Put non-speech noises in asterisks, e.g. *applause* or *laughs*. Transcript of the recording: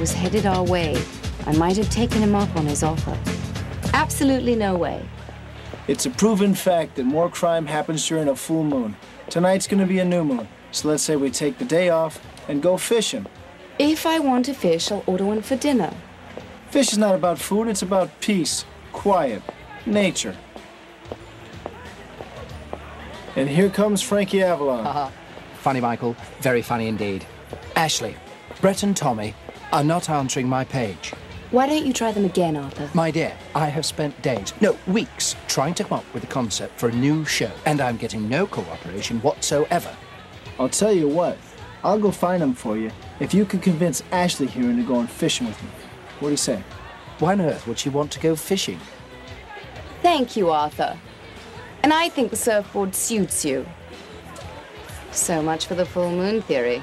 was headed our way, I might have taken him up on his offer. Absolutely no way. It's a proven fact that more crime happens during a full moon. Tonight's gonna be a new moon, so let's say we take the day off and go fishing. If I want to fish, I'll order one for dinner. Fish is not about food, it's about peace, quiet, nature. And here comes Frankie Avalon. *laughs* Funny, Michael. Very funny indeed. Ashley, Brett and Tommy are not answering my page. Why don't you try them again, Arthur? My dear, I have spent days, no, weeks, trying to come up with a concept for a new show, and I'm getting no cooperation whatsoever. I'll tell you what, I'll go find them for you if you can convince Ashley here into going fishing with me. What do you say? Why on earth would she want to go fishing? Thank you, Arthur. And I think the surfboard suits you. So much for the full moon theory.